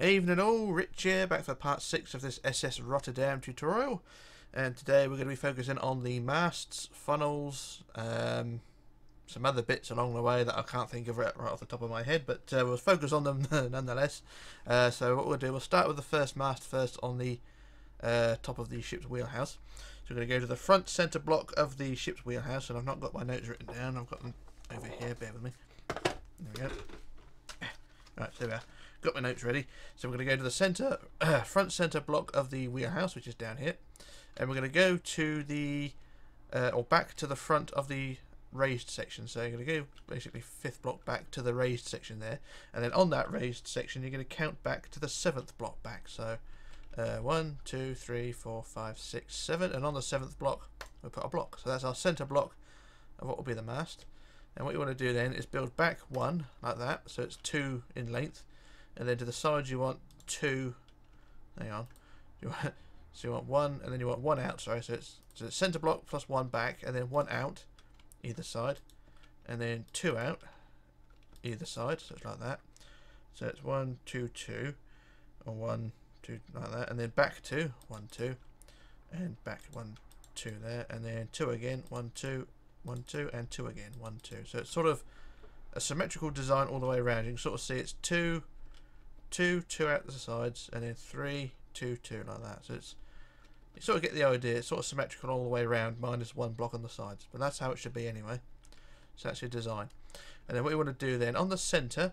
Evening all, Rich here, back for part 6 of this SS Rotterdam tutorial. And today we're going to be focusing on the masts, funnels, um, some other bits along the way that I can't think of right, right off the top of my head, but uh, we'll focus on them nonetheless. Uh, so what we'll do, we'll start with the first mast first on the uh, top of the ship's wheelhouse. So we're going to go to the front centre block of the ship's wheelhouse, and I've not got my notes written down, I've got them over here, bear with me. There we go. Right, there we are got my notes ready. So we're going to go to the center, uh, front center block of the wheelhouse, which is down here. And we're going to go to the, uh, or back to the front of the raised section. So you're going to go basically fifth block back to the raised section there. And then on that raised section, you're going to count back to the seventh block back. So uh, one, two, three, four, five, six, seven. And on the seventh block, we'll put a block. So that's our center block of what will be the mast. And what you want to do then is build back one like that. So it's two in length and then to the sides you want two hang on you want, so you want one and then you want one out sorry so it's, so it's center block plus one back and then one out either side and then two out either side so it's like that. So it's one two two or one two like that and then back two one two and back one two there and then two again one two one two and two again one two. So it's sort of a symmetrical design all the way around. You can sort of see it's two two, two out the sides, and then three, two, two, like that. So it's you sort of get the idea. It's sort of symmetrical all the way around, minus one block on the sides. But that's how it should be anyway. So that's your design. And then what you want to do then, on the centre,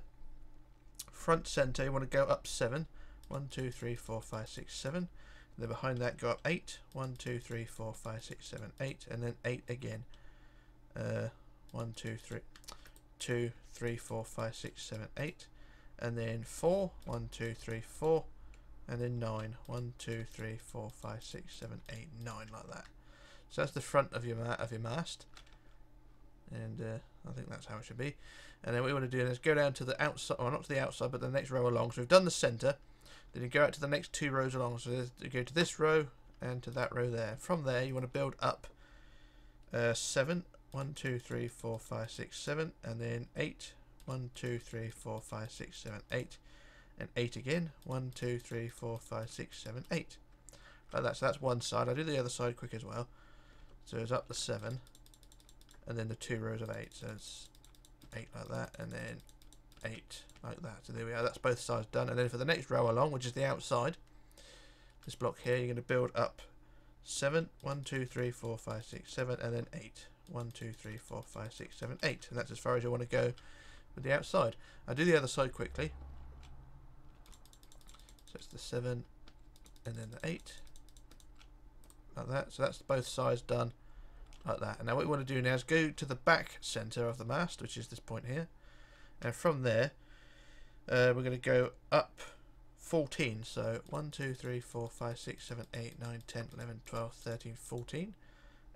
front centre, you want to go up seven. One, two, three, four, five, six, seven. And then behind that, go up eight. One, two, three, four, five, six, seven, eight. And then eight again. Uh, one, two, three, two, three, four, five, six, seven, eight and then 4, 1, 2, 3, 4, and then 9, 1, 2, 3, 4, 5, 6, 7, 8, 9, like that. So that's the front of your, of your mast, and uh, I think that's how it should be. And then what you want to do is go down to the outside, or not to the outside, but the next row along. So we've done the centre, then you go out to the next two rows along. So you go to this row and to that row there. From there, you want to build up uh, 7, 1, 2, 3, 4, 5, 6, 7, and then 8, one, two, three, four, five, six, seven, eight, and 8 again. One, two, three, four, five, six, seven, eight. Like that. So that's one side. I'll do the other side quick as well. So it's up the 7, and then the two rows of 8. So it's 8 like that, and then 8 like that. So there we are. That's both sides done. And then for the next row along, which is the outside, this block here, you're going to build up 7, 1, 2, 3, 4, 5, 6, 7, and then 8. 1, 2, 3, 4, 5, 6, 7, 8. And that's as far as you want to go with the outside. I do the other side quickly. So it's the 7 and then the 8. Like that. So that's both sides done like that. And now what we want to do now is go to the back centre of the mast, which is this point here. And from there, uh, we're going to go up 14. So 1, 2, 3, 4, 5, 6, 7, 8, 9, 10, 11, 12, 13, 14.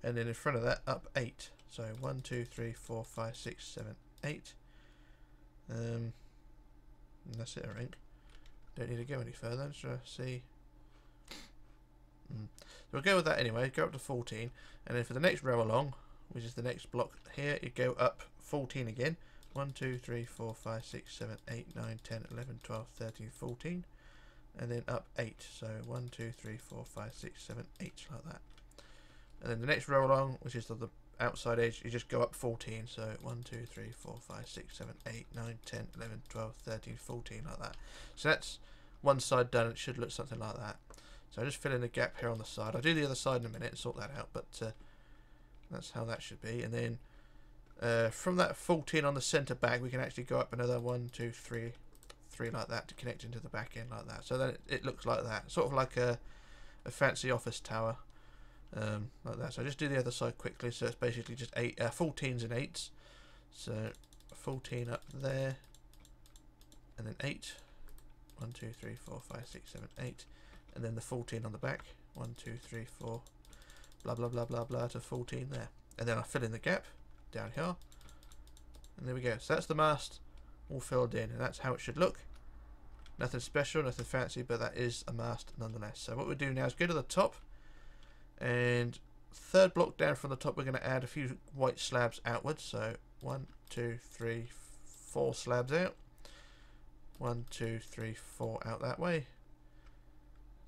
And then in front of that, up 8. So 1, 2, 3, 4, 5, 6, 7, 8. Um, that's it, I think. Don't need to go any further. Try to see. Mm. So we'll go with that anyway. Go up to 14. And then for the next row along, which is the next block here, you go up 14 again. 1, 2, 3, 4, 5, 6, 7, 8, 9, 10, 11, 12, 13, 14. And then up 8. So 1, 2, 3, 4, 5, 6, 7, 8, like that. And then the next row along, which is the outside edge, you just go up 14. So 1, 2, 3, 4, 5, 6, 7, 8, 9, 10, 11, 12, 13, 14, like that. So that's one side done. It should look something like that. So I just fill in the gap here on the side. I'll do the other side in a minute and sort that out, but uh, that's how that should be. And then uh, from that 14 on the centre back, we can actually go up another 1, 2, 3, 3 like that to connect into the back end like that. So then it, it looks like that. Sort of like a, a fancy office tower um, like that. So I just do the other side quickly. So it's basically just eight, uh, 14s and 8s. So 14 up there, and then 8. 1, 2, 3, 4, 5, 6, 7, 8. And then the 14 on the back. 1, 2, 3, 4, blah, blah, blah, blah, blah, to 14 there. And then I fill in the gap down here. And there we go. So that's the mast all filled in. And that's how it should look. Nothing special, nothing fancy, but that is a mast nonetheless. So what we do now is go to the top and third block down from the top, we're going to add a few white slabs outwards. So one, two, three, four slabs out. one, two, three, four out that way.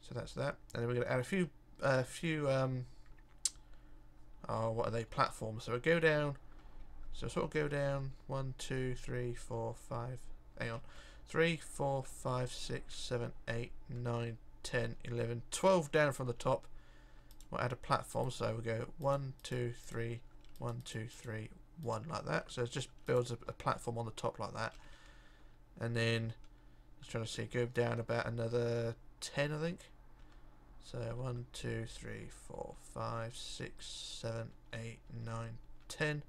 So that's that. And then we're going to add a few, a uh, few, um, oh, what are they, platforms. So we go down, so sort of go down, one, two, three, four, five, hang on, three, four, five, six, seven, eight, nine, ten, eleven, twelve down from the top. We'll add a platform, so we'll go one, two, three, one, two, three, one, like that. So it just builds a, a platform on the top like that. And then, was trying to see, go down about another 10, I think. So one, two, three, four, five, six, seven, eight, nine, ten,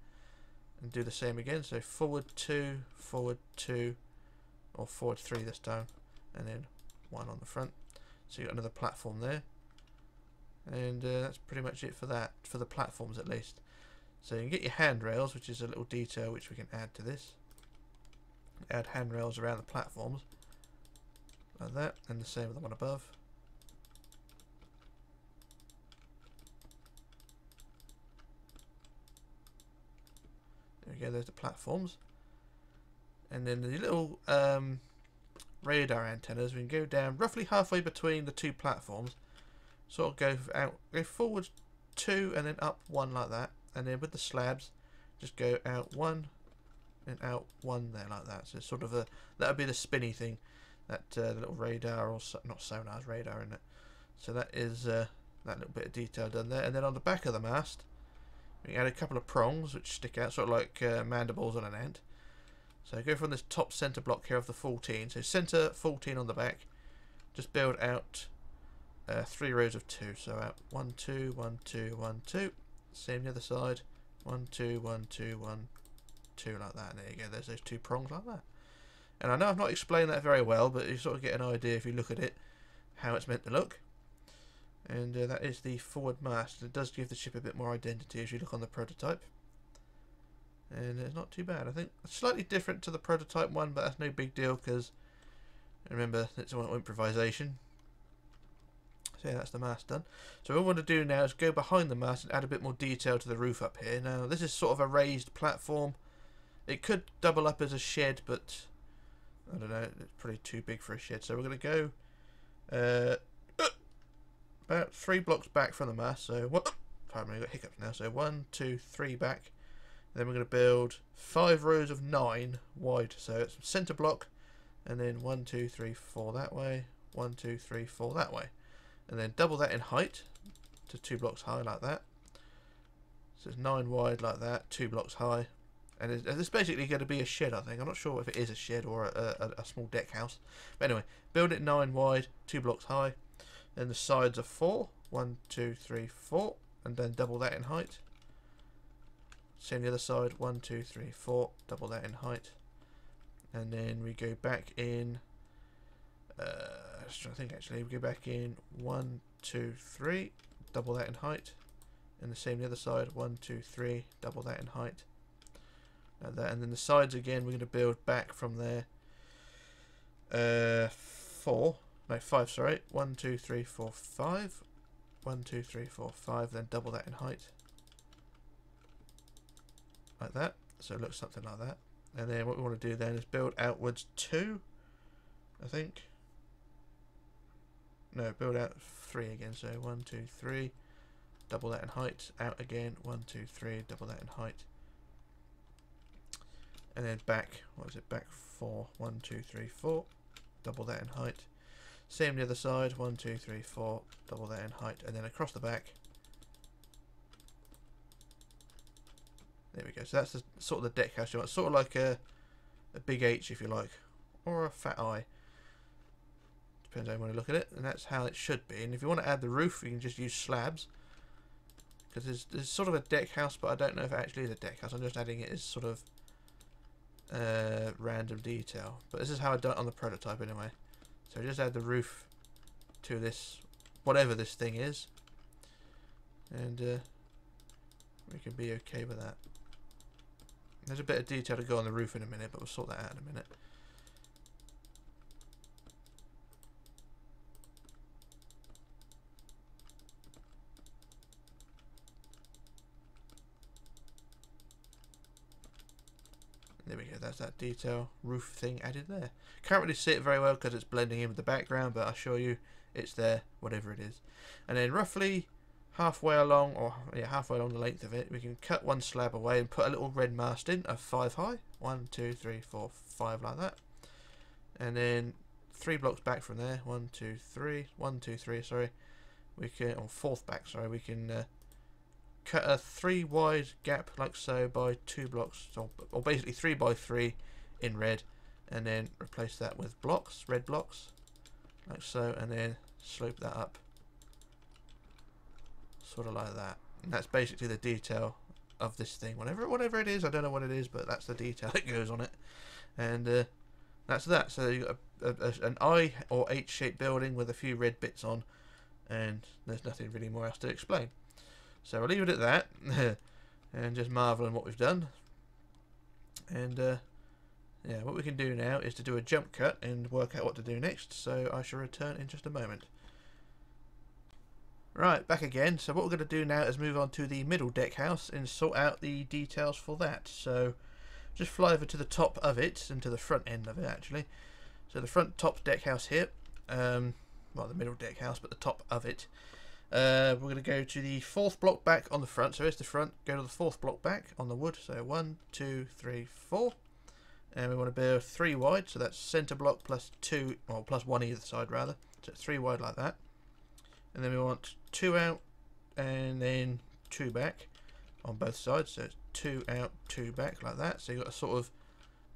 and do the same again. So forward two, forward two, or forward three this time, and then one on the front. So you got another platform there, and uh, that's pretty much it for that for the platforms at least. So you can get your handrails, which is a little detail which we can add to this. Add handrails around the platforms like that, and the same with the one above. There we go, there's the platforms. And then the little um, radar antennas, we can go down roughly halfway between the two platforms. Sort of go out, go forward two and then up one like that. And then with the slabs, just go out one and out one there like that. So it's sort of a, that would be the spinny thing. That uh, little radar, or not sonar's radar in it. So that is uh, that little bit of detail done there. And then on the back of the mast, we add a couple of prongs which stick out, sort of like uh, mandibles on an ant. So go from this top center block here of the 14. So center 14 on the back. Just build out uh, three rows of two. So out one, two, one, two, one, two. Same the other side. One, two, one, two, one, two, like that. And there you go. There's those two prongs like that. And I know I've not explained that very well, but you sort of get an idea if you look at it how it's meant to look and uh, that is the forward mast. It does give the ship a bit more identity as you look on the prototype. And it's not too bad. I think it's slightly different to the prototype one, but that's no big deal because remember it's all improvisation. So yeah, that's the mast done. So what we want to do now is go behind the mast and add a bit more detail to the roof up here. Now this is sort of a raised platform. It could double up as a shed, but I don't know, it's probably too big for a shed. So we're going to go uh, about three blocks back from the mast. So what? Pardon me, I got hiccups now. So one, two, three back. Then we're going to build five rows of nine wide. So it's center block, and then one, two, three, four that way. One, two, three, four that way, and then double that in height to two blocks high like that. So it's nine wide like that, two blocks high. And it's basically going to be a shed, I think. I'm not sure if it is a shed or a, a, a small deck house. But anyway, build it nine wide, two blocks high. Then the sides are four. One, two, three, four. And then double that in height. Same the other side. One, two, three, four. Double that in height. And then we go back in. Uh, I think actually we go back in one, two, three. Double that in height. And the same the other side. One, two, three. Double that in height. Like that. And then the sides again. We're going to build back from there. Uh, four no, five, sorry. One, two, three, four, five. One, two, three, four, five. Then double that in height. Like that. So it looks something like that. And then what we want to do then is build outwards two, I think. No, build out three again. So one, two, three. Double that in height. Out again. One, two, three. Double that in height. And then back. What is it? Back four. One, two, three, four. Double that in height. Same the other side. One, two, three, four. Double that in height. And then across the back. There we go. So that's the, sort of the deck house you want. Sort of like a, a big H, if you like. Or a fat I. Depends how you want to look at it. And that's how it should be. And if you want to add the roof, you can just use slabs. Because there's, there's sort of a deck house, but I don't know if it actually is a deck house. I'm just adding it as sort of uh, random detail. But this is how I done it on the prototype anyway. So just add the roof to this, whatever this thing is. And uh, we can be okay with that. There's a bit of detail to go on the roof in a minute, but we'll sort that out in a minute. That's that detail roof thing added there. Can't really see it very well because it's blending in with the background, but I assure you it's there, whatever it is. And then roughly halfway along, or yeah, halfway along the length of it, we can cut one slab away and put a little red mast in of five high. One, two, three, four, five, like that. And then three blocks back from there. One, two, three. One, two, three. Sorry, we can, or fourth back. Sorry, we can uh, cut a three wide gap like so by two blocks, or, or basically three by three in red, and then replace that with blocks, red blocks, like so, and then slope that up, sort of like that. And that's basically the detail of this thing. Whatever, whatever it is, I don't know what it is, but that's the detail that goes on it, and uh, that's that. So you got a, a, an I or H-shaped building with a few red bits on, and there's nothing really more else to explain. So I'll leave it at that, and just marvel at what we've done. And uh, yeah, what we can do now is to do a jump cut and work out what to do next. So I shall return in just a moment. Right, back again. So what we're going to do now is move on to the middle deck house and sort out the details for that. So just fly over to the top of it and to the front end of it actually. So the front top deck house here, um, well the middle deck house, but the top of it. Uh, we're going to go to the fourth block back on the front. So here's the front. Go to the fourth block back on the wood. So one, two, three, four. And we want to build three wide. So that's centre block plus two, or plus one either side rather. So three wide like that. And then we want two out and then two back on both sides. So it's two out, two back like that. So you've got a sort of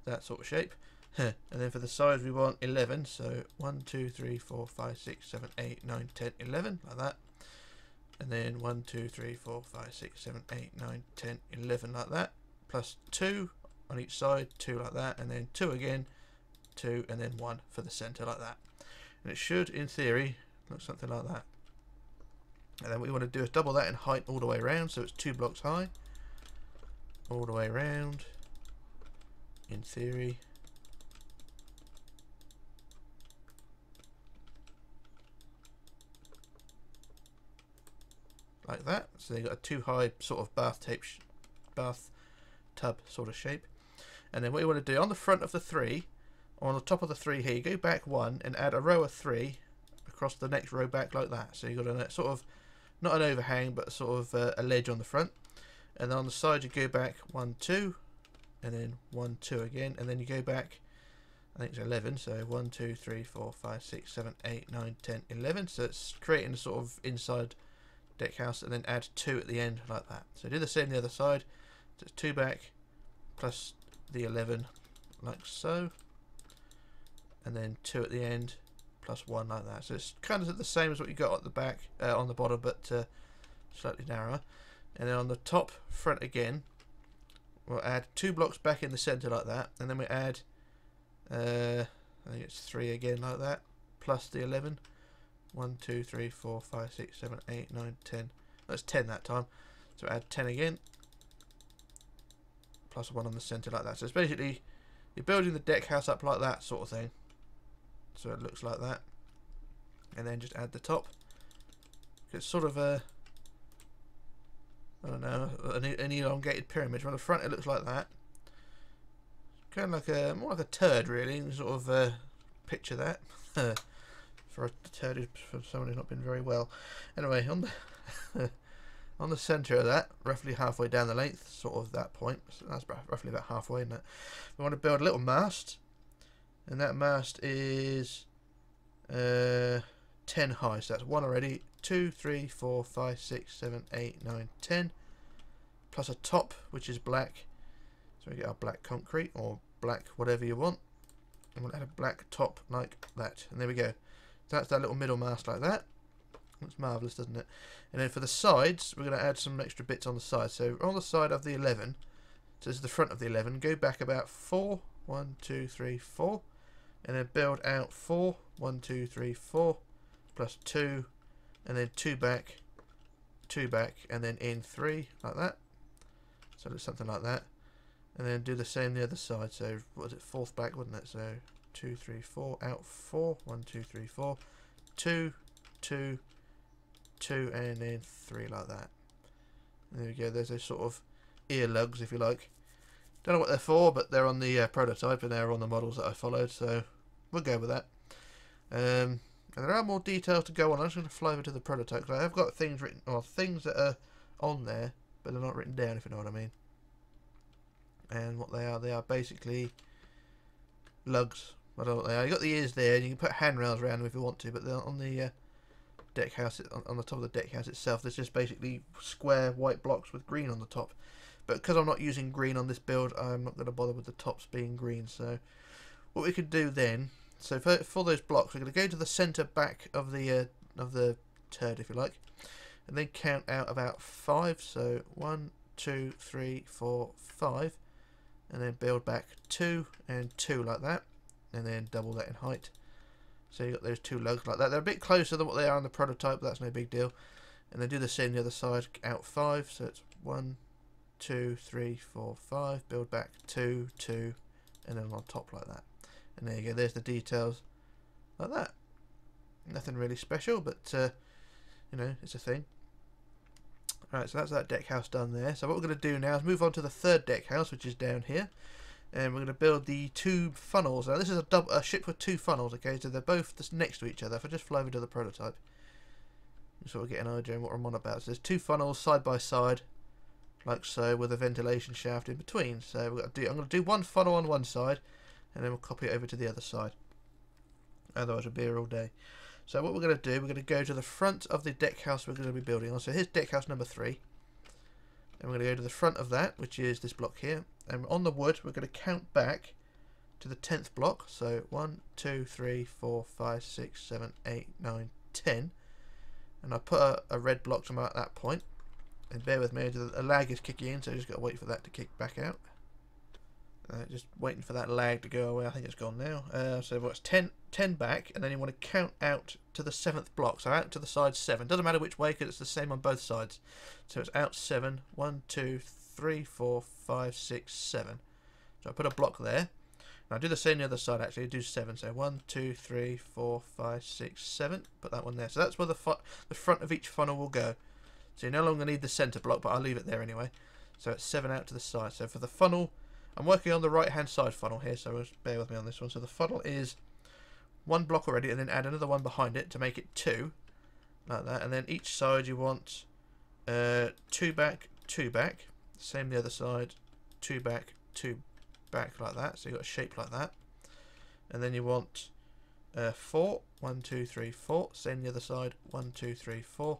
that sort of shape. and then for the sides we want 11. So 1, 2, 3, 4, 5, 6, 7, 8, 9, 10, 11 like that and then 1, 2, 3, 4, 5, 6, 7, 8, 9, 10, 11 like that, plus 2 on each side, 2 like that, and then 2 again, 2, and then 1 for the centre like that. And it should, in theory, look something like that. And then what we want to do is double that in height all the way around, so it's 2 blocks high, all the way around, in theory. Like that. So they've got a too high sort of bath tape, bath tub sort of shape. And then what you want to do on the front of the three, on the top of the three here, you go back one and add a row of three across the next row back like that. So you've got a sort of, not an overhang, but sort of uh, a ledge on the front. And then on the side you go back one, two, and then one, two again, and then you go back, I think it's 11, so 1, 2, 3, 4, 5, 6, 7, 8, 9, 10, 11. So it's creating a sort of inside deck house and then add two at the end like that. So do the same the other side. So two back plus the 11 like so. And then two at the end plus one like that. So it's kind of the same as what you got at the back, uh, on the bottom, but uh, slightly narrower. And then on the top front again, we'll add two blocks back in the center like that. And then we add, uh, I think it's three again like that, plus the 11. 1, 2, 3, 4, 5, 6, 7, 8, 9, 10. That's 10 that time. So add 10 again. Plus 1 on the centre like that. So it's basically, you're building the deck house up like that sort of thing. So it looks like that. And then just add the top. It's sort of a, I don't know, an, an elongated pyramid. From the front it looks like that. Kind of like a, more like a turd really. Sort of uh, picture that. for a turd for someone who's not been very well. Anyway, on the on the centre of that, roughly halfway down the length, sort of that point, so that's roughly about halfway, isn't it? We want to build a little mast, and that mast is uh, 10 high, so that's one already. Two, three, four, five, six, seven, eight, nine, ten. Plus a top, which is black. So we get our black concrete, or black whatever you want. And we'll add a black top like that. And there we go. So that's that little middle mast like that. Looks marvellous, doesn't it? And then for the sides, we're going to add some extra bits on the side. So on the side of the 11, so this is the front of the 11, go back about 4, 1, 2, 3, 4, and then build out 4, 1, 2, 3, 4, plus 2, and then 2 back, 2 back, and then in 3, like that. So it's something like that. And then do the same the other side. So what was it, fourth back, wasn't it? So two, three, four, out four, one, two, three, four, two, two, two, and then three like that. There we go. There's those sort of ear lugs, if you like. Don't know what they're for, but they're on the uh, prototype and they're on the models that I followed, so we'll go with that. Um, and there are more details to go on. I'm just going to fly over to the prototype because I have got things written, or things that are on there, but they're not written down, if you know what I mean. And what they are, they are basically lugs. I don't know. You got the ears there, and you can put handrails around them if you want to, but they're on the uh, deck house, on, on the top of the deck house itself, there's just basically square white blocks with green on the top. But because I'm not using green on this build, I'm not going to bother with the tops being green. So what we could do then, so for, for those blocks, we're going to go to the centre back of the uh, of the turd, if you like, and then count out about five. So one, two, three, four, five, and then build back two and two like that, and then double that in height. So you got those two lugs like that. They're a bit closer than what they are on the prototype, but that's no big deal. And then do the same the other side, out five. So it's one, two, three, four, five. Build back two, two, and then on top like that. And there you go. There's the details like that. Nothing really special, but uh, you know, it's a thing. All right, so that's that deck house done there. So what we're going to do now is move on to the third deck house, which is down here and we're going to build the two funnels. Now this is a, a ship with two funnels, okay, so they're both just next to each other. If I just fly over to the prototype, sort of get an idea of what I'm on about. So there's two funnels side by side, like so, with a ventilation shaft in between. So we've got to do, I'm going to do one funnel on one side, and then we'll copy it over to the other side. Otherwise we'll be here all day. So what we're going to do, we're going to go to the front of the deck house we're going to be building on. So here's deck house number three. And we're going to go to the front of that, which is this block here. And on the wood, we're going to count back to the 10th block. So 1, 2, 3, 4, 5, 6, 7, 8, 9, 10. And I put a, a red block to mark that point. And bear with me, the lag is kicking in, so I just got to wait for that to kick back out. Uh, just waiting for that lag to go away. I think it's gone now. Uh, so what's 10, 10 back, and then you want to count out to the seventh block. So out to the side seven. Doesn't matter which way because it's the same on both sides. So it's out seven. One, two, three, four, five, six, seven. So I put a block there. And I do the same the other side actually. I do seven. So one, two, three, four, five, six, seven. Put that one there. So that's where the the front of each funnel will go. So you no longer need the center block, but I'll leave it there anyway. So it's seven out to the side. So for the funnel I'm working on the right hand side funnel here, so bear with me on this one. So the funnel is one block already, and then add another one behind it to make it two, like that. And then each side you want uh, two back, two back. Same the other side, two back, two back, like that. So you got a shape like that. And then you want uh, four, one, two, three, four. Same the other side, one, two, three, four.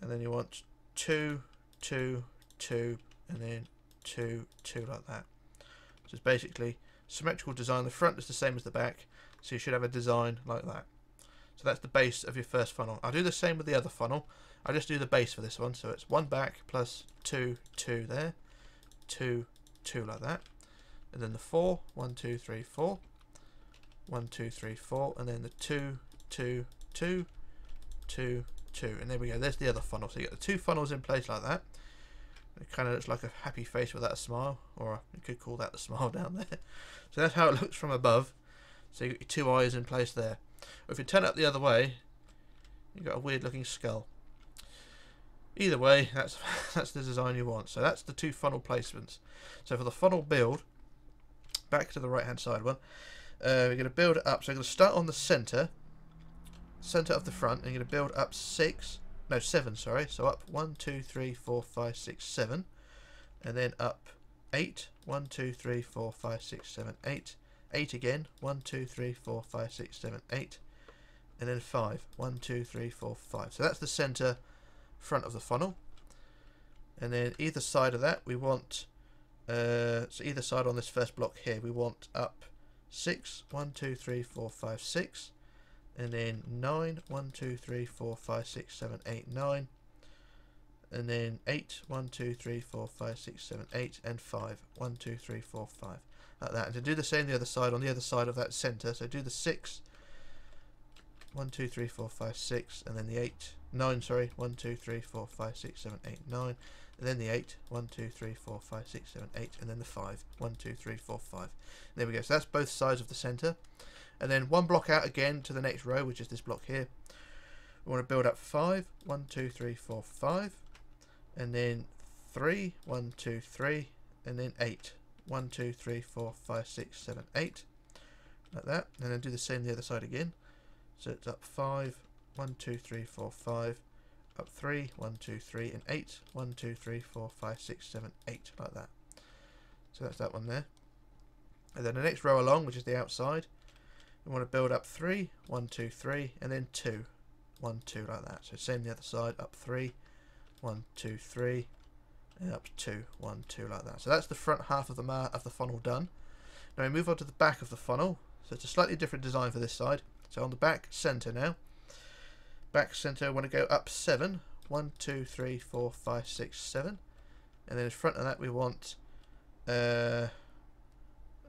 And then you want two, two, two, and then two, two like that. So it's basically symmetrical design. The front is the same as the back, so you should have a design like that. So that's the base of your first funnel. I'll do the same with the other funnel. I just do the base for this one. So it's one back plus two, two there, two, two like that. And then the four, one, two, three, four, one, two, three, four, and then the two, two, two, two, two. And there we go. There's the other funnel. So you get the two funnels in place like that. It kind of looks like a happy face without a smile, or you could call that the smile down there. So that's how it looks from above. So you've got your two eyes in place there. Or if you turn it up the other way, you've got a weird looking skull. Either way, that's that's the design you want. So that's the two funnel placements. So for the funnel build, back to the right hand side one, uh, we're going to build it up. So I'm going to start on the centre, centre of the front, and you're going to build up six, no, seven, sorry. So up one, two, three, four, five, six, seven. And then up eight. One, two, three, four, five, six, seven, eight. Eight again. One, two, three, four, five, six, seven, eight. And then five. One, two, three, four, five. So that's the center front of the funnel. And then either side of that, we want, uh, so either side on this first block here, we want up six. One, two, three, four, five, six and then 9 1 2 3 4 5 6 7 8 9 and then 8 1 2 3 4 5 6 7 8 and 5 1 2 3 4 5 like that and to do the same the other side on the other side of that center so do the 6 1 2 3 4 5 6 and then the 8 9 sorry 1 2 3 4 5 6 7 8 9 and then the 8 1 2 3 4 5 6 7 8 and then the 5 1 2 3 4 5 there we go. So that's both sides of the center and then one block out again to the next row which is this block here. We want to build up five one two three four five and then three one two three and then eight. One, two, three, four, five, six, seven, eight, like that. And then do the same the other side again. So it's up five, one, two, three, four, five, up three, one, two, three, and eight, one, two, three, four, five, six, seven, eight, like that. So that's that one there. And then the next row along, which is the outside, we want to build up three, one, two, three, and then 2, 1, 2, like that. So same the other side, up three, one, two, three, and up 2, 1, 2, like that. So that's the front half of the of the funnel done. Now we move on to the back of the funnel. So it's a slightly different design for this side. So on the back center now, back center, I want to go up seven, one, two, three, four, five, six, seven, and then in front of that we want, uh,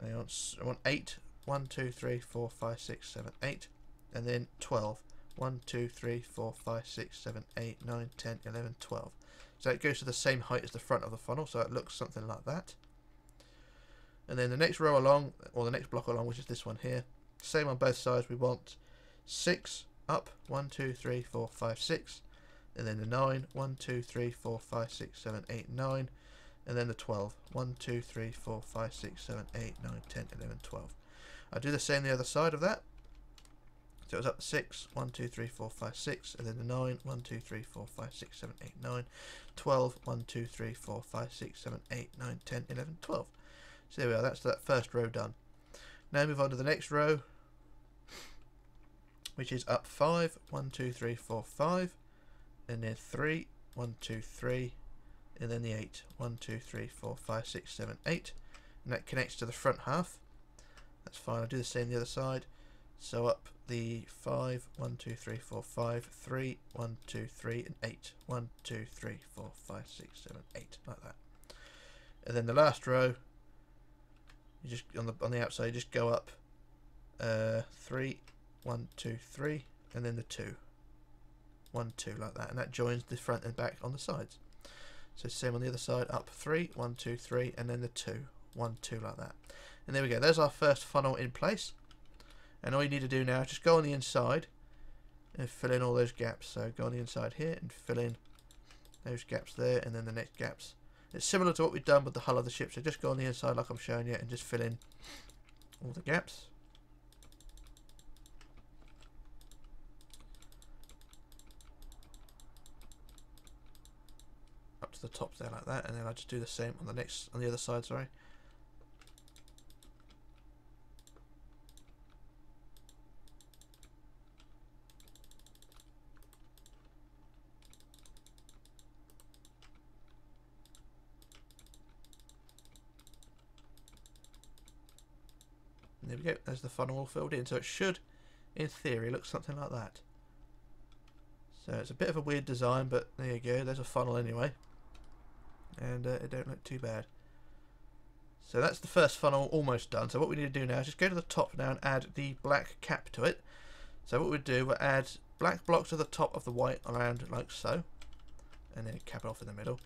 I want, eight, one, two, three, four, five, six, seven, eight, and then twelve. 1, 2, 3, 4, 5, 6, 7, 8, 9, 10, 11, 12. So it goes to the same height as the front of the funnel, so it looks something like that. And then the next row along, or the next block along, which is this one here, same on both sides, we want 6 up, 1, 2, 3, 4, 5, 6. And then the 9, 1, 2, 3, 4, 5, 6, 7, 8, 9. And then the 12, 1, 2, 3, 4, 5, 6, 7, 8, 9, 10, 11, 12. I'll do the same the other side of that. So it was up 6, 1, 2, 3, 4, 5, 6, and then the 9, 1, 2, 3, 4, 5, 6, 7, 8, 9, 12, 1, 2, 3, 4, 5, 6, 7, 8, 9, 10, 11, 12. So there we are, that's that first row done. Now move on to the next row, which is up 5, 1, 2, 3, 4, 5, and then 3, 1, 2, 3, and then the 8, 1, 2, 3, 4, 5, 6, 7, 8, and that connects to the front half. That's fine, I'll do the same the other side. So up the 5, 1, 2, 3, 4, 5, 3, 1, 2, 3, and 8. 1, 2, 3, 4, 5, 6, 7, 8, like that. And then the last row, you just on the on the outside, you just go up uh, 3, 1, 2, 3, and then the 2. 1, 2, like that. And that joins the front and back on the sides. So same on the other side, up 3, 1, 2, 3, and then the 2. 1, 2, like that. And there we go, there's our first funnel in place and all you need to do now is just go on the inside and fill in all those gaps so go on the inside here and fill in those gaps there and then the next gaps it's similar to what we've done with the hull of the ship so just go on the inside like I'm showing you and just fill in all the gaps the top there like that and then I just do the same on the next on the other side sorry there we go, there's the funnel all filled in. So it should, in theory, look something like that. So it's a bit of a weird design, but there you go, there's a funnel anyway. And uh, it don't look too bad. So that's the first funnel almost done. So what we need to do now is just go to the top now and add the black cap to it. So what we do, we'll add black blocks to the top of the white around like so. And then cap it off in the middle.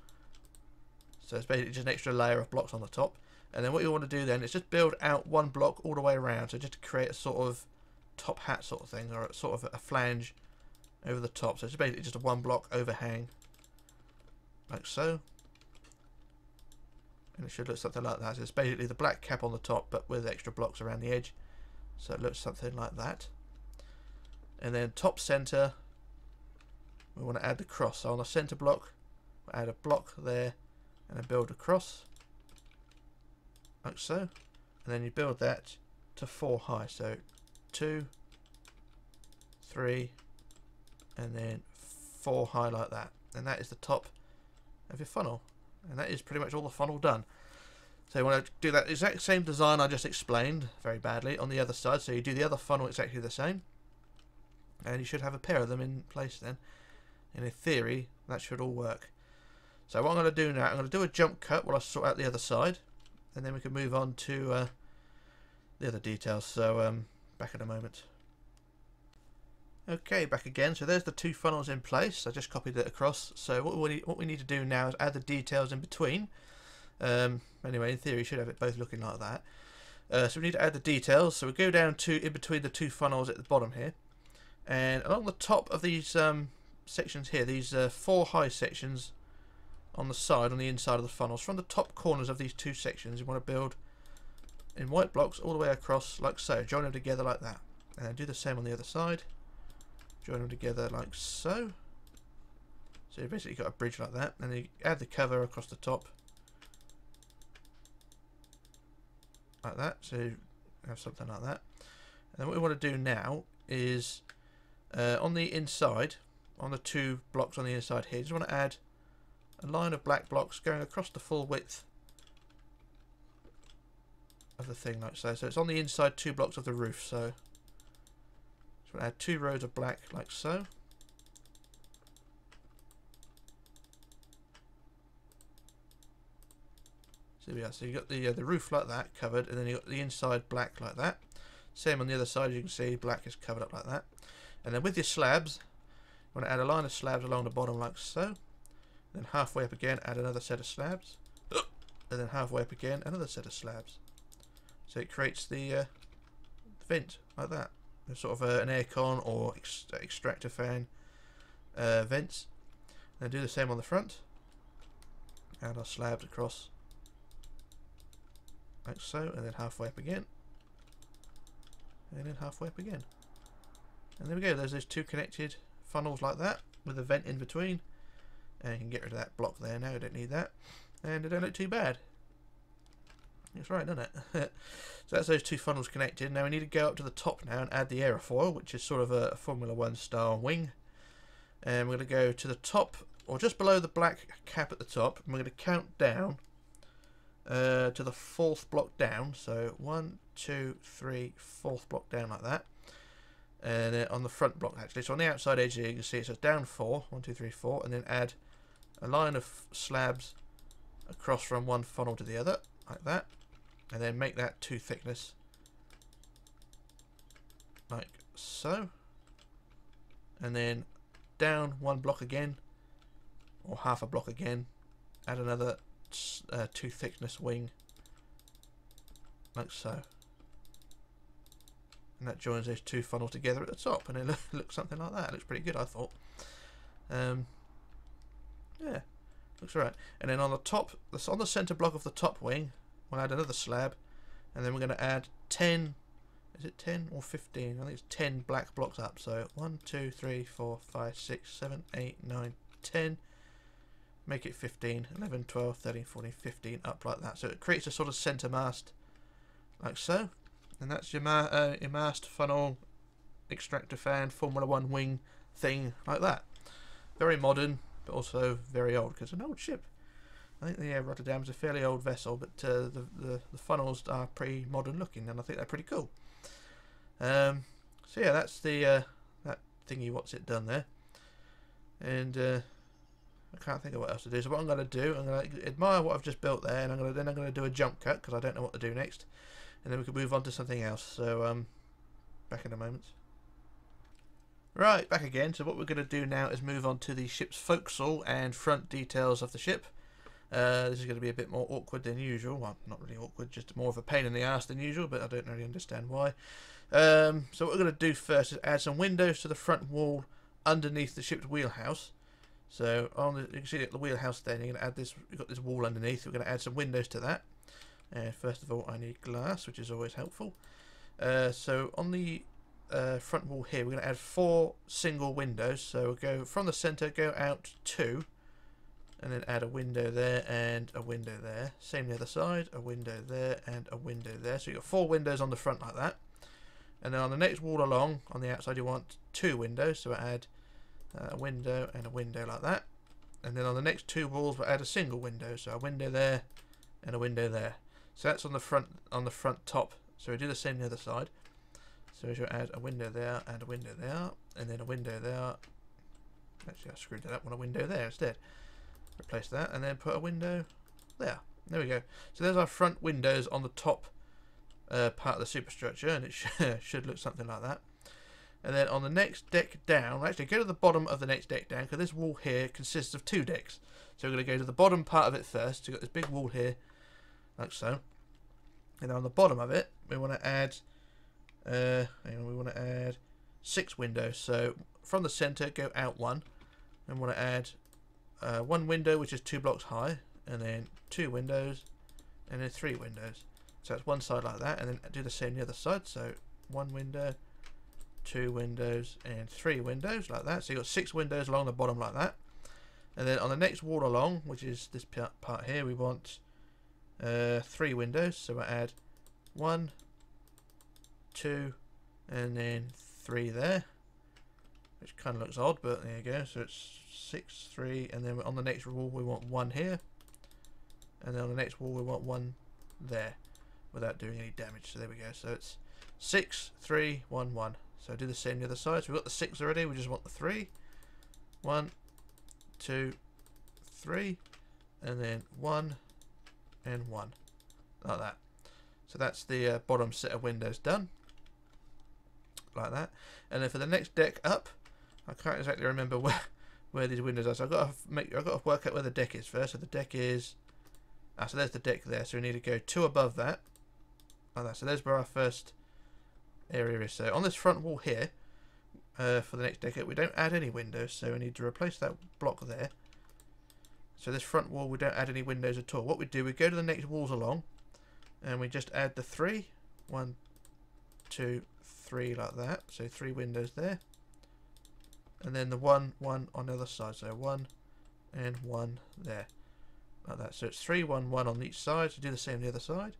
So it's basically just an extra layer of blocks on the top. And then what you want to do then is just build out one block all the way around. So just to create a sort of top hat sort of thing or a sort of a flange over the top. So it's basically just a one block overhang like so. And it should look something like that. So it's basically the black cap on the top but with extra blocks around the edge. So it looks something like that. And then top center, we want to add the cross. So on the center block, we'll add a block there and then build across like so and then you build that to four high so two three and then four high like that and that is the top of your funnel and that is pretty much all the funnel done. So you want to do that exact same design I just explained very badly on the other side. So you do the other funnel exactly the same. And you should have a pair of them in place then. And in theory that should all work. So what I'm going to do now I'm going to do a jump cut while I sort out the other side. And then we can move on to uh, the other details. So um, back in a moment. Okay, back again. So there's the two funnels in place. I just copied it across. So what we what we need to do now is add the details in between. Um, anyway, in theory, you should have it both looking like that. Uh, so we need to add the details. So we go down to in between the two funnels at the bottom here, and along the top of these um, sections here, these uh, four high sections on the side, on the inside of the funnels, from the top corners of these two sections, you want to build in white blocks all the way across like so. Join them together like that. And do the same on the other side. Join them together like so. So you've basically got a bridge like that. And you add the cover across the top. Like that. So you have something like that. And then what we want to do now is uh, on the inside, on the two blocks on the inside here, just want to add a line of black blocks going across the full width of the thing like so. So it's on the inside two blocks of the roof. So, so add two rows of black like so. So yeah, so you got the uh, the roof like that covered, and then you got the inside black like that. Same on the other side, you can see black is covered up like that. And then with your slabs, you want to add a line of slabs along the bottom like so. Then halfway up again, add another set of slabs. And then halfway up again, another set of slabs. So it creates the uh, vent like that. Sort of uh, an aircon or ex extractor fan uh, vents. And do the same on the front. Add our slabs across like so, and then halfway up again. And then halfway up again. And there we go, there's those two connected funnels like that, with a vent in between. And you can get rid of that block there now, I don't need that. And it don't look too bad. It's right, doesn't it? so that's those two funnels connected. Now we need to go up to the top now and add the aerofoil, which is sort of a Formula One style wing. And we're going to go to the top, or just below the black cap at the top, and we're going to count down uh, to the fourth block down. So one, two, three, fourth block down like that. And then on the front block actually. So on the outside edge here you can see it says down four, one, two, three, four, and then add a line of slabs across from one funnel to the other, like that and then make that two thickness. Like so. And then down one block again. Or half a block again. Add another uh, two thickness wing. Like so. And that joins those two funnels together at the top. And it looks something like that. It looks pretty good I thought. Um, yeah. Looks right and then on the top on the center block of the top wing we'll add another slab and then we're going to add 10 is it 10 or 15 I think it's 10 black blocks up. So 1 2 3 4 5 6 7 8 9 10 make it 15 11 12 13 14 15 up like that. So it creates a sort of center mast like so. And that's your, ma uh, your mast funnel extractor fan Formula 1 wing thing like that. Very modern but also very old because it's an old ship I think the uh, Rotterdam's a fairly old vessel, but uh, the, the, the funnels are pretty modern looking, and I think they're pretty cool. Um, so yeah, that's the uh, that thingy. What's it done there? And uh, I can't think of what else to do. So what I'm going to do, I'm going to admire what I've just built there, and I'm going to then I'm going to do a jump cut because I don't know what to do next, and then we can move on to something else. So um, back in a moment. Right, back again. So what we're going to do now is move on to the ship's forecastle and front details of the ship. Uh, this is going to be a bit more awkward than usual. Well, not really awkward, just more of a pain in the ass than usual, but I don't really understand why. Um, so what we're going to do first is add some windows to the front wall underneath the ship's wheelhouse. So on the, you can see the wheelhouse there, you're going to add this, you've got this wall underneath, we're going to add some windows to that. Uh, first of all, I need glass, which is always helpful. Uh, so on the uh, front wall here, we're going to add four single windows. So we'll go from the centre, go out two, and then add a window there and a window there. Same the other side, a window there and a window there. So you've got four windows on the front like that. And then on the next wall along, on the outside, you want two windows. So add uh, a window and a window like that. And then on the next two walls, we'll add a single window. So a window there and a window there. So that's on the front on the front top. So we do the same the other side. So you'll add a window there and a window there, and then a window there. Actually, I screwed that up. Want a window there instead. Replace that and then put a window there. There we go. So there's our front windows on the top uh, part of the superstructure and it sh should look something like that. And then on the next deck down, actually go to the bottom of the next deck down because this wall here consists of two decks. So we're going to go to the bottom part of it first. So you've got this big wall here, like so. And then on the bottom of it, we want to add, uh, we want to add six windows. So from the center, go out one. And want to add uh, one window which is two blocks high, and then two windows, and then three windows. So it's one side like that, and then do the same the other side. So one window, two windows, and three windows like that. So you've got six windows along the bottom like that. And then on the next wall along, which is this part here, we want uh, three windows. So we'll add one, two, and then three there. Which kind of looks odd, but there you go. So it's six, three, and then on the next wall we want one here. And then on the next wall we want one there without doing any damage. So there we go. So it's six, three, one, one. So do the same the other side. So we've got the six already. We just want the three. One, two, three, and then one and one, like that. So that's the uh, bottom set of windows done, like that. And then for the next deck up, I can't exactly remember where where these windows are. So I've got to make I've got to work out where the deck is first. So the deck is ah, so there's the deck there. So we need to go two above that, like that. So there's where our first area is. So on this front wall here, uh, for the next deck, we don't add any windows. So we need to replace that block there. So this front wall, we don't add any windows at all. What we do, we go to the next walls along, and we just add the three, one, two, three, like that. So three windows there and then the one one on the other side. So one and one there. Like that. So it's three one one on each side. So do the same on the other side.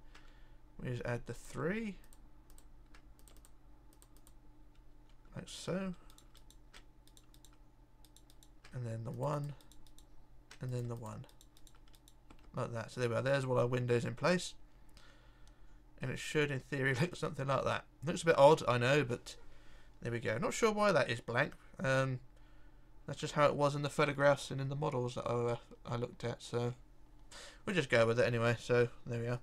We just add the three. Like so. And then the one. And then the one. Like that. So there we are. There's all our windows in place. And it should in theory look something like that. Looks a bit odd I know but there we go. Not sure why that is blank um, that's just how it was in the photographs and in the models that I, uh, I looked at. So we'll just go with it anyway. So there we are.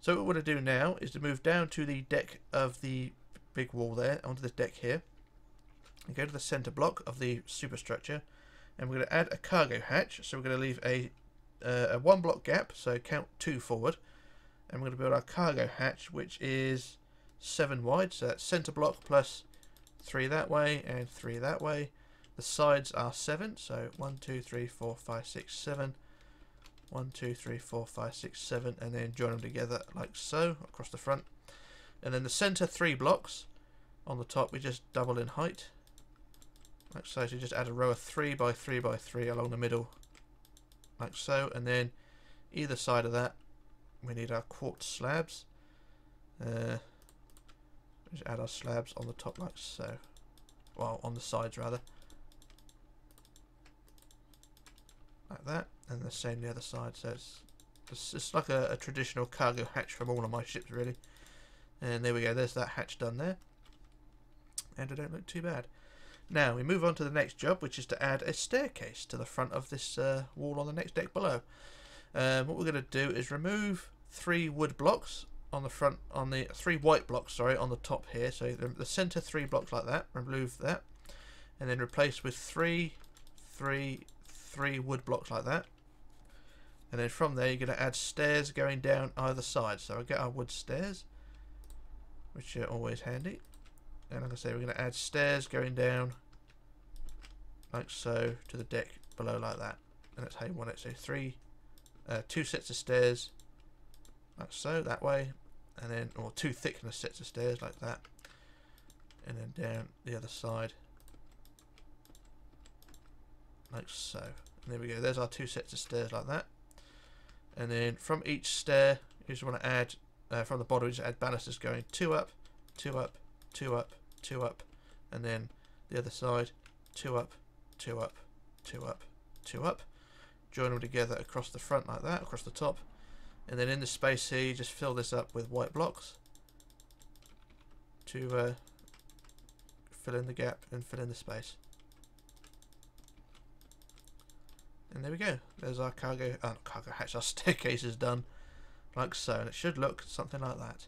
So what we're going to do now is to move down to the deck of the big wall there, onto this deck here. And go to the center block of the superstructure. And we're going to add a cargo hatch. So we're going to leave a, uh, a one block gap. So count two forward. And we're going to build our cargo hatch, which is seven wide. So that's center block plus three that way and three that way. The sides are seven, so one, two, three, four, five, six, seven. One, two, three, four, five, six, seven, and then join them together like so across the front. And then the center three blocks on the top, we just double in height. Like so, so you just add a row of three by three by three along the middle, like so. And then either side of that, we need our quartz slabs. Uh, just add our slabs on the top like so. Well, on the sides rather. Like that. And the same the other side. So it's, it's, it's like a, a traditional cargo hatch from all of my ships really. And there we go. There's that hatch done there. And it don't look too bad. Now we move on to the next job, which is to add a staircase to the front of this uh, wall on the next deck below. Um, what we're going to do is remove three wood blocks on the front, on the three white blocks, sorry, on the top here. So the, the center three blocks like that, remove that, and then replace with three, three, three wood blocks like that. And then from there, you're going to add stairs going down either side. So I get our wood stairs, which are always handy. And like I say, we're going to add stairs going down like so to the deck below like that. And that's how you want it. So three, uh, two sets of stairs like so, that way and then or two thickness sets of stairs like that. And then down the other side. Like so. And there we go. There's our two sets of stairs like that. And then from each stair you just want to add uh, from the bottom you just add banisters going two up two up two up two up. And then the other side two up two up two up two up. Join them together across the front like that across the top and then in the space here, you just fill this up with white blocks to uh, fill in the gap and fill in the space. And there we go. There's our cargo, uh, cargo hatch, our staircase is done like so. And it should look something like that.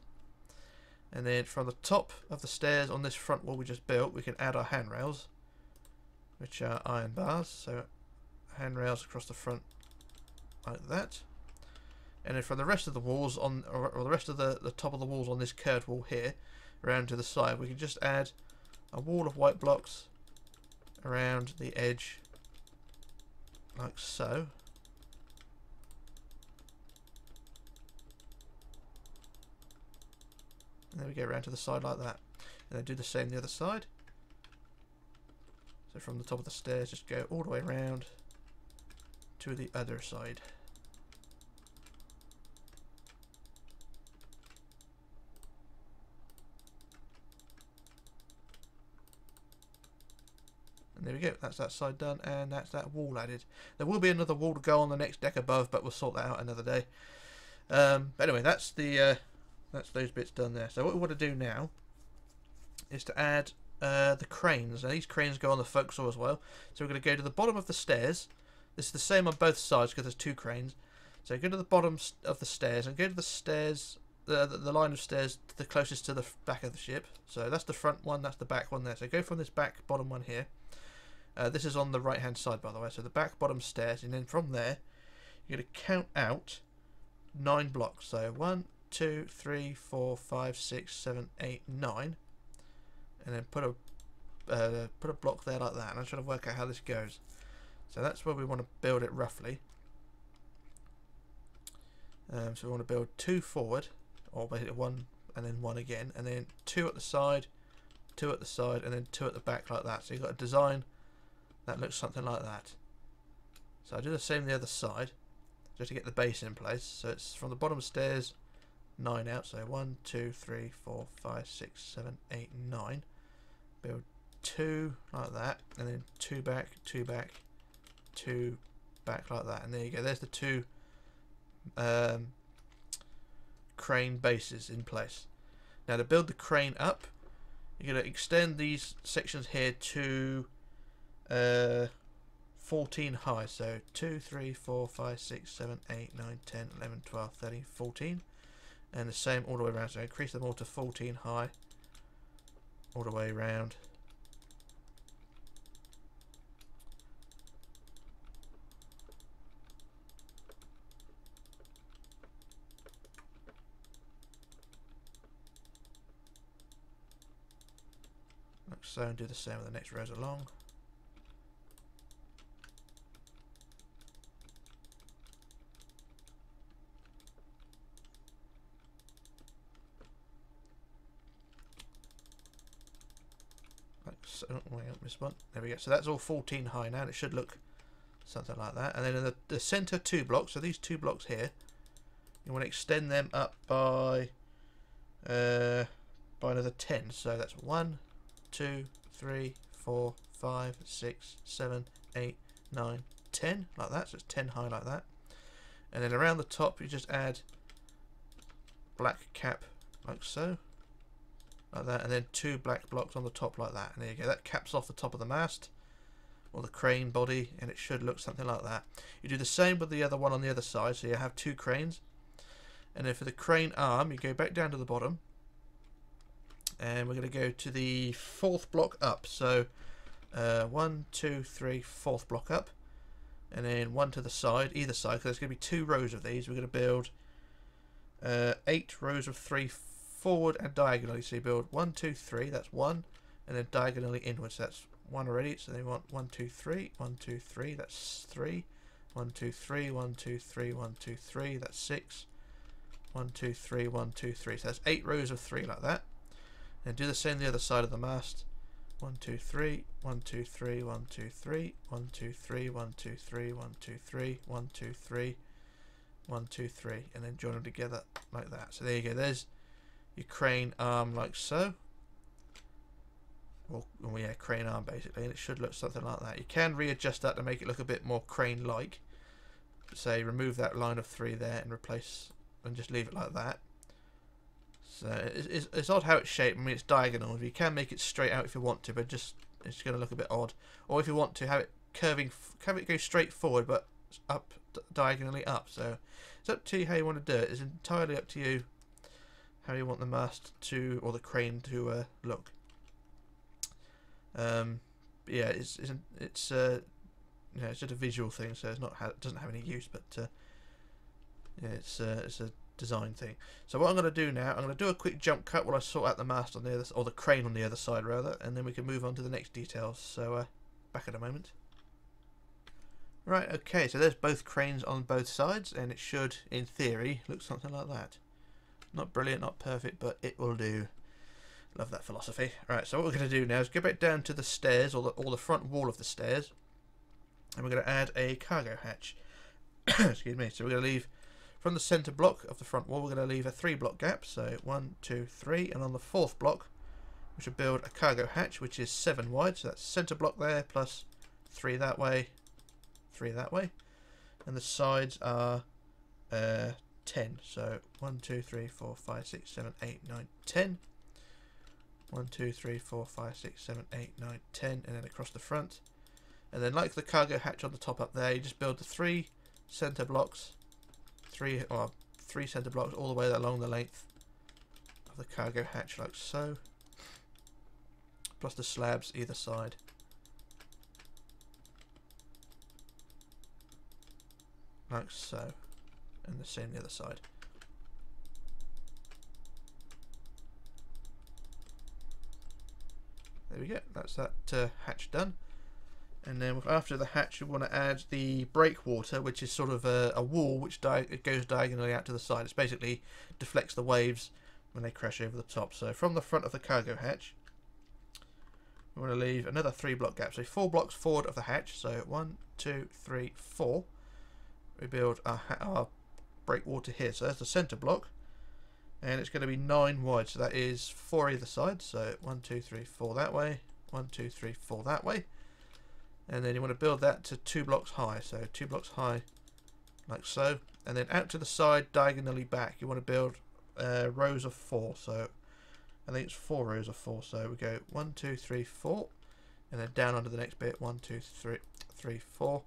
And then from the top of the stairs on this front wall we just built, we can add our handrails, which are iron bars. So handrails across the front like that. And then from the rest of the walls on, or, or the rest of the, the top of the walls on this curved wall here, around to the side, we can just add a wall of white blocks around the edge like so. And then we go around to the side like that. And then do the same the other side. So from the top of the stairs, just go all the way around to the other side. There we go, that's that side done, and that's that wall added. There will be another wall to go on the next deck above, but we'll sort that out another day. Um, anyway, that's the uh, that's those bits done there. So what we want to do now is to add uh, the cranes. Now these cranes go on the forecastle as well. So we're going to go to the bottom of the stairs. This is the same on both sides because there's two cranes. So go to the bottom of the stairs and go to the stairs, the, the, the line of stairs the closest to the back of the ship. So that's the front one, that's the back one there. So go from this back bottom one here. Uh, this is on the right hand side, by the way. So the back bottom stairs, and then from there, you're going to count out nine blocks. So one, two, three, four, five, six, seven, eight, nine, and then put a uh, put a block there like that. And I'm trying to work out how this goes. So that's where we want to build it roughly. Um, so we want to build two forward, or basically one and then one again, and then two at the side, two at the side, and then two at the back like that. So you've got a design that looks something like that. So I do the same the other side, just to get the base in place. So it's from the bottom stairs, nine out. So one, two, three, four, five, six, seven, eight, nine. Build two like that, and then two back, two back, two back like that. And there you go. There's the two um, crane bases in place. Now to build the crane up, you're going to extend these sections here to uh, 14 high. So 2, 3, 4, 5, 6, 7, 8, 9, 10, 11, 12, 13, 14. And the same all the way around. So increase them all to 14 high. All the way around. So, and do the same with the next rows along. So, oh, wait, this one. There we go. So that's all 14 high now. It should look something like that. And then in the, the center two blocks, so these two blocks here, you want to extend them up by uh, by another 10. So that's 1, 2, 3, 4, 5, 6, 7, 8, 9, 10, like that. So it's 10 high like that. And then around the top, you just add black cap like so like that, and then two black blocks on the top like that. And there you go. That caps off the top of the mast or the crane body, and it should look something like that. You do the same with the other one on the other side, so you have two cranes. And then for the crane arm, you go back down to the bottom, and we're going to go to the fourth block up. So uh, one, two, three, fourth block up, and then one to the side, either side. Because there's going to be two rows of these. We're going to build uh, eight rows of three forward and diagonally. So you build one, two, three, that's one, and then diagonally inwards, that's one already. So they want one, two, three, one, two, three, that's three, one, two, three, one, two, three, one, two, three, that's six, one, two, three, one, two, three. So that's eight rows of three like that. And do the same the other side of the mast. One, two, three, one, two, three, one, two, three, one, two, three, one, two, three, one, two, three, one, two, three, one, two, three, and then join them together like that. So there you go. There's your crane arm like so. Well, well, oh yeah, crane arm basically, and it should look something like that. You can readjust that to make it look a bit more crane-like. Say, remove that line of three there and replace, and just leave it like that. So it's, it's, it's odd how it's shaped. I mean, it's diagonal. You can make it straight out if you want to, but just it's going to look a bit odd. Or if you want to have it curving, have it go straight forward, but up diagonally up. So it's up to you how you want to do it. It's entirely up to you how do you want the mast to or the crane to uh, look. Um, yeah, it's it's it's uh, you know, it's just a visual thing, so it's not ha- it doesn't have any use, but uh, yeah, it's uh, it's a design thing. So what I'm going to do now, I'm going to do a quick jump cut while I sort out the mast on the other or the crane on the other side rather, and then we can move on to the next details. So uh, back in a moment. Right, okay, so there's both cranes on both sides, and it should, in theory, look something like that. Not brilliant, not perfect, but it will do. Love that philosophy. Right, so what we're going to do now is go back down to the stairs, or the, or the front wall of the stairs, and we're going to add a cargo hatch. Excuse me. So we're going to leave, from the centre block of the front wall, we're going to leave a three block gap. So one, two, three, and on the fourth block, we should build a cargo hatch, which is seven wide. So that's centre block there, plus three that way, three that way. And the sides are uh, 10. So 1, 2, 3, 4, 5, 6, 7, 8, 9, 10. 1, 2, 3, 4, 5, 6, 7, 8, 9, 10. And then across the front. And then like the cargo hatch on the top up there, you just build the three centre blocks. Three, or three centre blocks all the way along the length of the cargo hatch like so. Plus the slabs either side. Like so and the same the other side. There we go, that's that uh, hatch done. And then after the hatch you want to add the breakwater which is sort of a, a wall which it goes diagonally out to the side. It's basically deflects the waves when they crash over the top. So from the front of the cargo hatch we want to leave another three block gap. So four blocks forward of the hatch. So one, two, three, four. We build our, our breakwater here. So that's the centre block. And it's going to be 9 wide. So that is 4 either side. So one, two, three, four that way. One, two, three, four that way. And then you want to build that to 2 blocks high. So 2 blocks high like so. And then out to the side, diagonally back, you want to build uh, rows of 4. So I think it's 4 rows of 4. So we go one, two, three, four, And then down onto the next bit. One, two, three, three, four.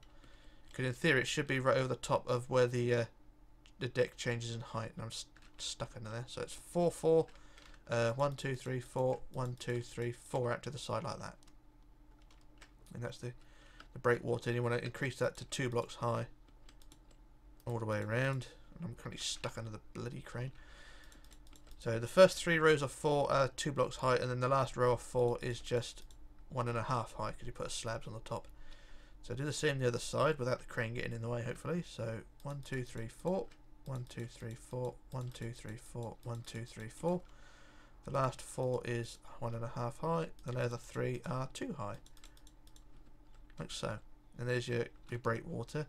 Because in theory it should be right over the top of where the uh, the deck changes in height and I'm st stuck under there. So it's 4, 4, uh, 1, 2, 3, 4, 1, 2, 3, 4 out to the side like that. And that's the, the breakwater. And you want to increase that to 2 blocks high all the way around. And I'm currently stuck under the bloody crane. So the first three rows of 4 are 2 blocks high and then the last row of 4 is just one and a half high because you put slabs on the top. So do the same the other side without the crane getting in the way hopefully. So 1, 2, 3, 4. One, two, three, four. One, two, three, four. One, two, three, four. The last four is one and a half high. The other three are two high. Like so. And there's your, your breakwater.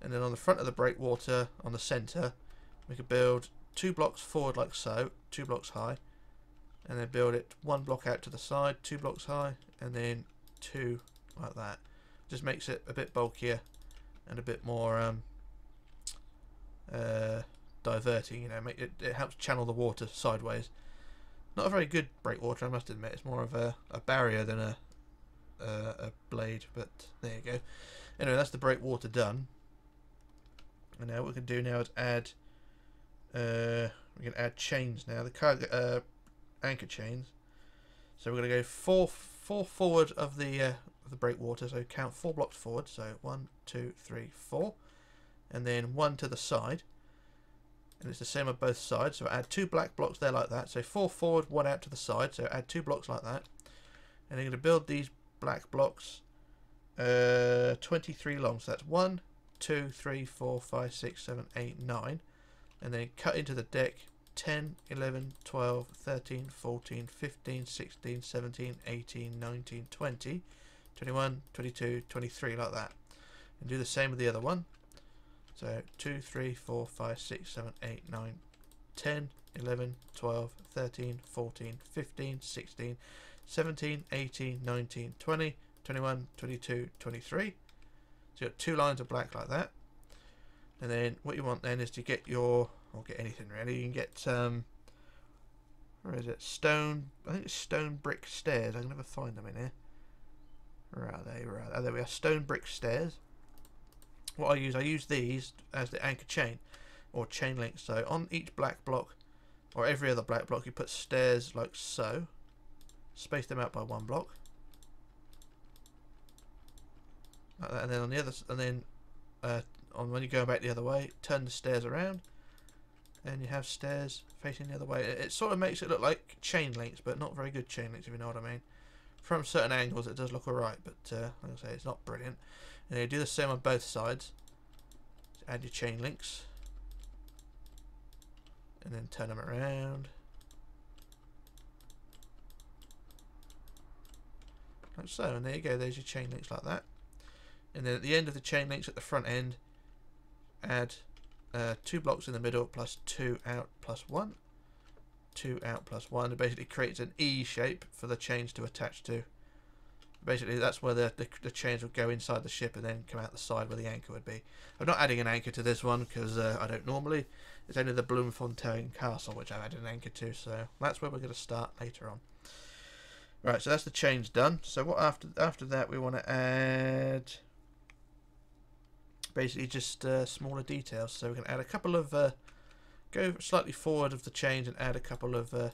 And then on the front of the breakwater, on the centre, we could build two blocks forward like so, two blocks high. And then build it one block out to the side, two blocks high, and then two like that. Just makes it a bit bulkier and a bit more um, uh, diverting. You know, make it, it helps channel the water sideways. Not a very good breakwater, I must admit. It's more of a, a barrier than a, a a blade. But there you go. Anyway, that's the breakwater done. And now what we can do now is add. Uh, we can add chains now. The cargo uh, anchor chains. So we're going to go four four forward of the uh, of the breakwater. So count four blocks forward. So one, two, three, four and then one to the side. And it's the same on both sides. So add two black blocks there like that. So four forward one out to the side. So add two blocks like that. And you're going to build these black blocks uh, 23 long. So that's 1 2 3 4 5 6 7 8 9 and then cut into the deck 10 11 12 13 14 15 16 17 18 19 20 21 22 23 like that. And do the same with the other one so 2, 3, 4, 5, 6, 7, 8, 9, 10, 11, 12, 13, 14, 15, 16, 17, 18, 19, 20, 21, 22, 23. So you've got two lines of black like that. And then what you want then is to get your, or get anything really, you can get, um, where is it? Stone, I think it's stone brick stairs. I can never find them in here. Where are they? Where are they? Oh, there we are. Stone brick stairs what I use, I use these as the anchor chain or chain link. So on each black block or every other black block, you put stairs like so. Space them out by one block. Like that. And then on the other, and then uh, on when you go back the other way, turn the stairs around, and you have stairs facing the other way. It, it sort of makes it look like chain links, but not very good chain links, if you know what I mean. From certain angles it does look alright, but uh, like I say, it's not brilliant. And you do the same on both sides. Add your chain links. And then turn them around. Like so, and there you go, there's your chain links like that. And then at the end of the chain links at the front end, add uh, two blocks in the middle plus two out plus one. Two out plus one. It basically creates an E shape for the chains to attach to. Basically, that's where the, the, the chains would go inside the ship and then come out the side where the anchor would be. I'm not adding an anchor to this one because uh, I don't normally. It's only the Bloemfontein Castle which I've added an anchor to, so that's where we're going to start later on. Right, so that's the chains done. So what after after that we want to add basically just uh, smaller details. So we can add a couple of uh, go slightly forward of the chains and add a couple of uh,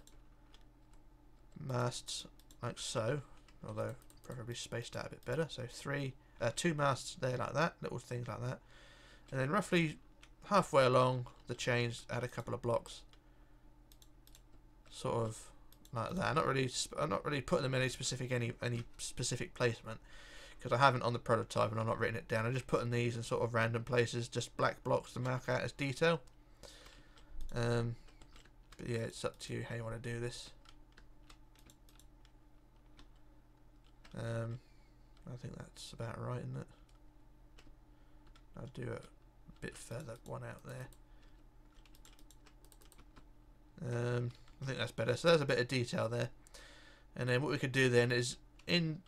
masts like so. Although preferably spaced out a bit better. So three, uh, two masts there like that, little things like that, and then roughly halfway along the chains, add a couple of blocks, sort of like that. Not really, I'm not really putting them in any specific any any specific placement because I haven't on the prototype and I'm not written it down. I'm just putting these in sort of random places, just black blocks to mark out as detail. Um, but yeah, it's up to you how you want to do this. Um, I think that's about right, isn't it? I'll do a bit further one out there. Um, I think that's better. So there's a bit of detail there. And then what we could do then is in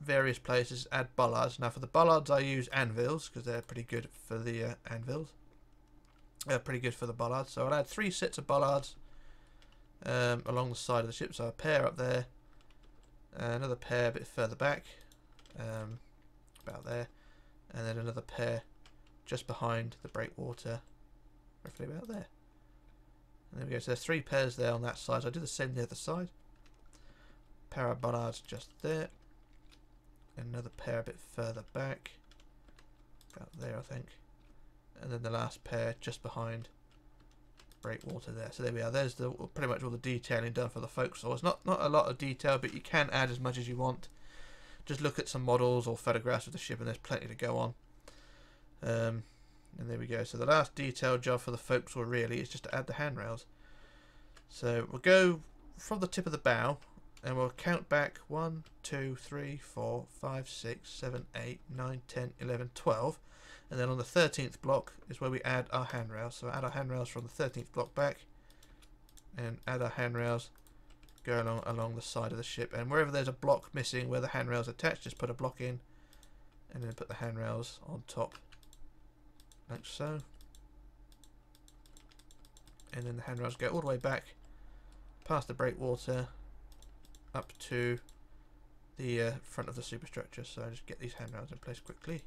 various places add bollards. Now for the bollards I use anvils because they're pretty good for the uh, anvils. They're pretty good for the bollards. So I'll add three sets of bollards um, along the side of the ship. So a pair up there, another pair a bit further back, um, about there, and then another pair just behind the breakwater, roughly about there. And there we go. So there's three pairs there on that side. So I do the same the other side. Pair of bollards just there. Another pair a bit further back. About there, I think. And then the last pair just behind breakwater there. So there we are. There's the pretty much all the detailing done for the forecastle. It's not not a lot of detail, but you can add as much as you want. Just look at some models or photographs of the ship, and there's plenty to go on. Um, and there we go. So the last detail job for the forecastle really is just to add the handrails. So we'll go from the tip of the bow, and we'll count back 1, 2, 3, 4, 5, 6, 7, 8, 9, 10, 11, 12 and then on the 13th block is where we add our handrails. So add our handrails from the 13th block back and add our handrails go along along the side of the ship. And wherever there's a block missing where the handrails attached just put a block in and then put the handrails on top like so. And then the handrails go all the way back past the breakwater up to the uh, front of the superstructure. So I just get these handrails in place quickly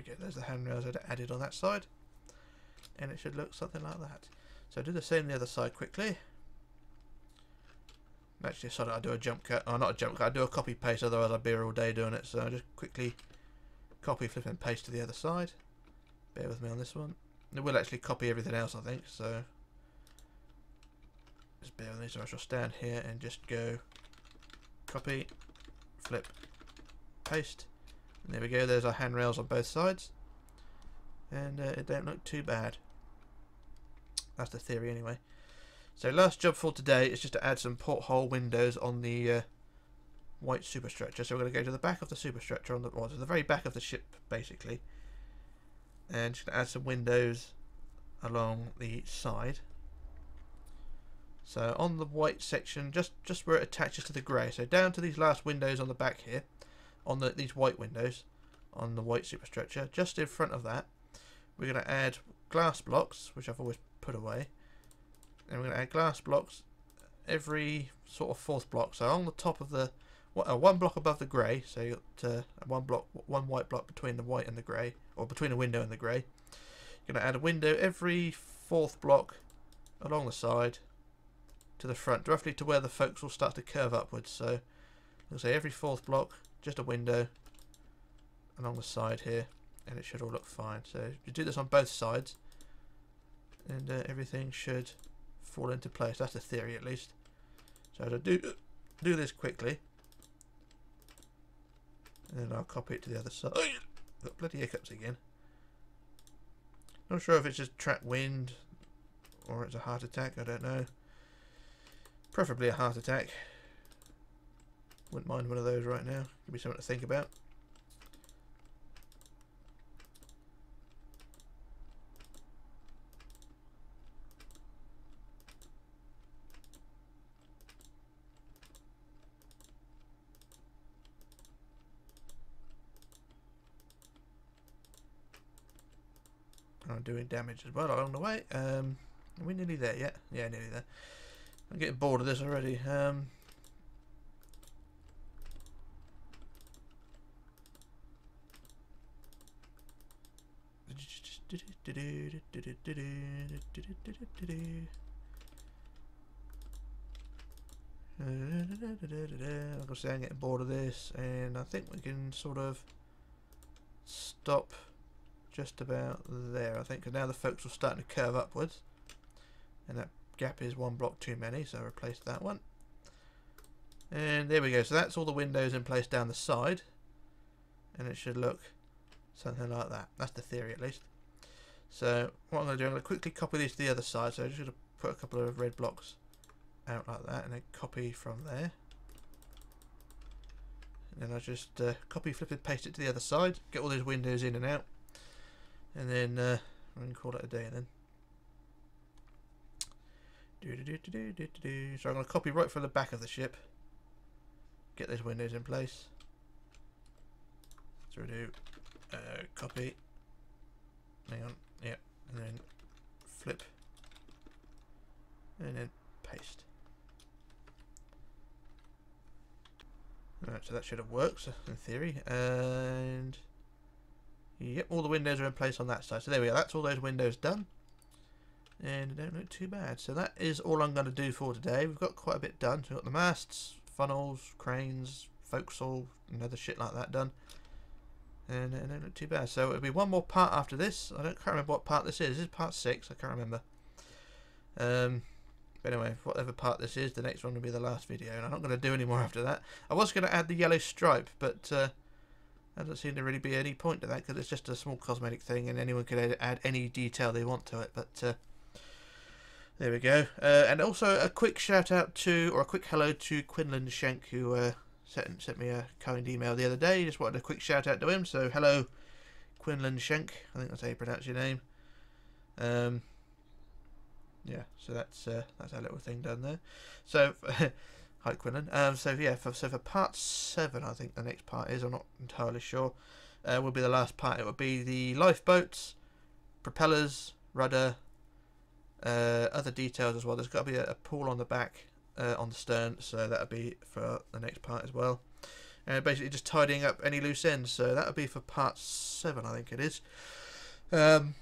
we go. There's the handrails I added on that side. And it should look something like that. So do the same the other side quickly. Actually, sorry, I do a jump cut. Oh, not a jump cut. I do a copy paste, otherwise I'd be here all day doing it. So I just quickly copy, flip, and paste to the other side. Bear with me on this one. It will actually copy everything else, I think. So just bear with me. So I shall stand here and just go copy, flip, paste. And there we go, there's our handrails on both sides. And uh, it don't look too bad. That's the theory anyway. So last job for today is just to add some porthole windows on the uh, white superstructure. So we're going to go to the back of the superstructure, on the, well, to the very back of the ship basically. And just add some windows along the side. So on the white section, just, just where it attaches to the grey. So down to these last windows on the back here on the, these white windows on the white superstructure. Just in front of that, we're going to add glass blocks, which I've always put away. And we're going to add glass blocks every sort of fourth block. So on the top of the uh, one block above the grey, so you got uh, one block, one white block between the white and the grey, or between a window and the grey. You're going to add a window every fourth block along the side to the front, roughly to where the folks will start to curve upwards. So, I'll say every fourth block, just a window along the side here, and it should all look fine. So, you do this on both sides, and uh, everything should fall into place. That's the theory, at least. So, to do do this quickly, and then I'll copy it to the other side. Got bloody hiccups again. Not sure if it's just trapped wind or it's a heart attack, I don't know. Preferably a heart attack. Wouldn't mind one of those right now. Give me something to think about. I'm doing damage as well along the way. Um, are we nearly there yet? Yeah, nearly there. I'm getting bored of this already. Um, like I say, I'm getting bored of this, and I think we can sort of stop just about there, I think, because now the folks are starting to curve upwards. And that gap is one block too many, so I replace that one. And there we go. So that's all the windows in place down the side. And it should look something like that. That's the theory, at least. So what I'm going to do, I'm going to quickly copy these to the other side. So I'm just going to put a couple of red blocks out like that, and then copy from there. And then I just uh, copy, flip, and paste it to the other side. Get all those windows in and out and then uh, we can call it a day and then. Do, do, do. So I'm going to copy right from the back of the ship. Get those windows in place. So we do uh, copy. Hang on, yeah, and then flip, and then paste. Alright, so that should have worked in theory, and Yep, all the windows are in place on that side. So there we are. That's all those windows done. And don't look too bad. So that is all I'm going to do for today. We've got quite a bit done. So we've got the masts, funnels, cranes, forecastle, and other shit like that done. And they don't look too bad. So it'll be one more part after this. I don't can't remember what part this is. This is part six. I can't remember. Um, but anyway, whatever part this is, the next one will be the last video. And I'm not going to do any more after that. I was going to add the yellow stripe, but... Uh, doesn't seem to really be any point to that because it's just a small cosmetic thing and anyone can add any detail they want to it. But uh, there we go. Uh, and also a quick shout out to, or a quick hello to Quinlan Shank who uh, sent, sent me a kind email the other day. Just wanted a quick shout out to him. So hello Quinlan Shank. I think that's how you pronounce your name. Um, yeah, so that's uh, that's our little thing done there. So Hi, Quinlan. Um, so yeah, for, so for part seven, I think the next part is. I'm not entirely sure. Uh, will be the last part. It will be the lifeboats, propellers, rudder, uh, other details as well. There's got to be a, a pool on the back, uh, on the stern, so that'll be for the next part as well. And basically just tidying up any loose ends. So that'll be for part seven, I think it is. Um,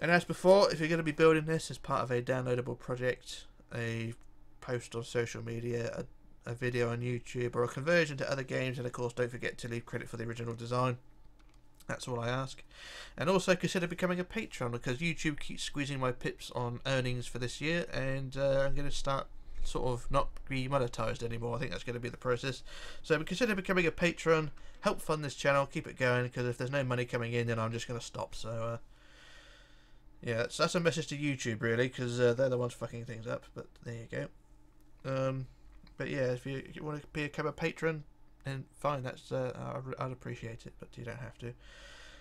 and as before, if you're going to be building this as part of a downloadable project, a post on social media, a video on YouTube or a conversion to other games. And of course, don't forget to leave credit for the original design. That's all I ask. And also consider becoming a patron because YouTube keeps squeezing my pips on earnings for this year. And uh, I'm going to start sort of not be monetized anymore. I think that's going to be the process. So consider becoming a patron, help fund this channel, keep it going. Because if there's no money coming in, then I'm just going to stop. So uh, yeah, that's, that's a message to YouTube really, because uh, they're the ones fucking things up. But there you go. Um, but yeah, if you, want to become a patron, then fine, that's uh, I'd, I'd, appreciate it, but you don't have to.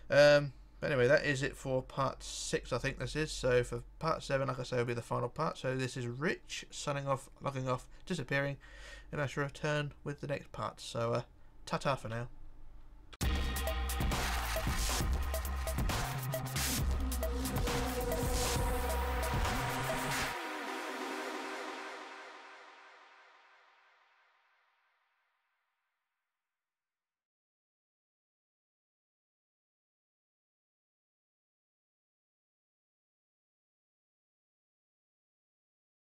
Um, but anyway, that is it for part six. I think this is. So for part seven, like I say, will be the final part. So this is Rich signing off, logging off, disappearing, and I shall return with the next part. So uh, ta-ta for now.